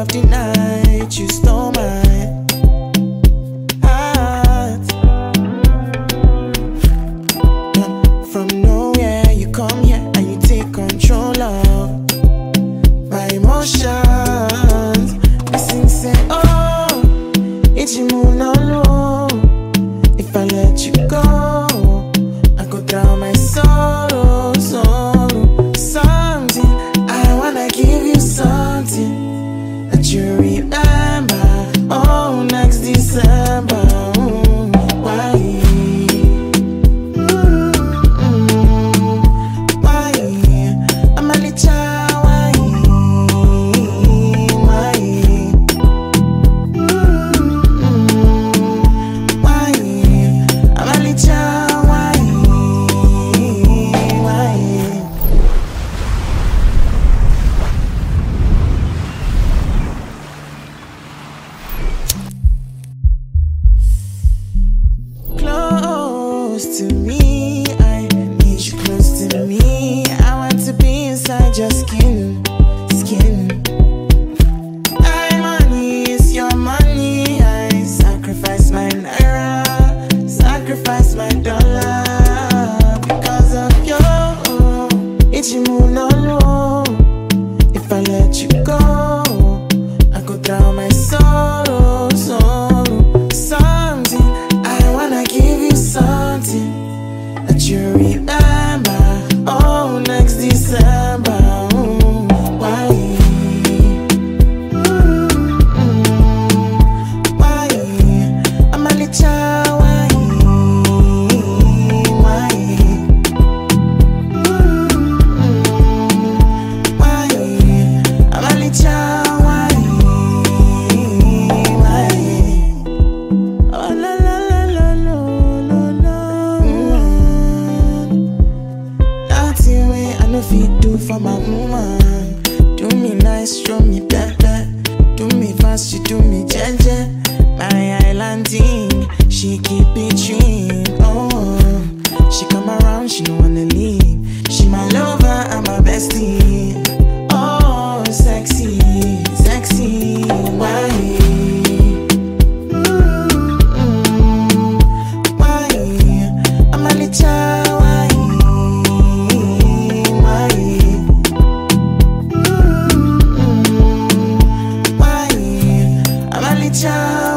of the night, you stole my heart. From nowhere, you come here and you take control of my emotions. Sacrifice my dollar no fit do for my woman. Do me nice, show me better. Do me fast, she do me gentle. My islanding, she keep it dream. Oh, she come around, she no wanna leave. She my lover, I'm my bestie. reach.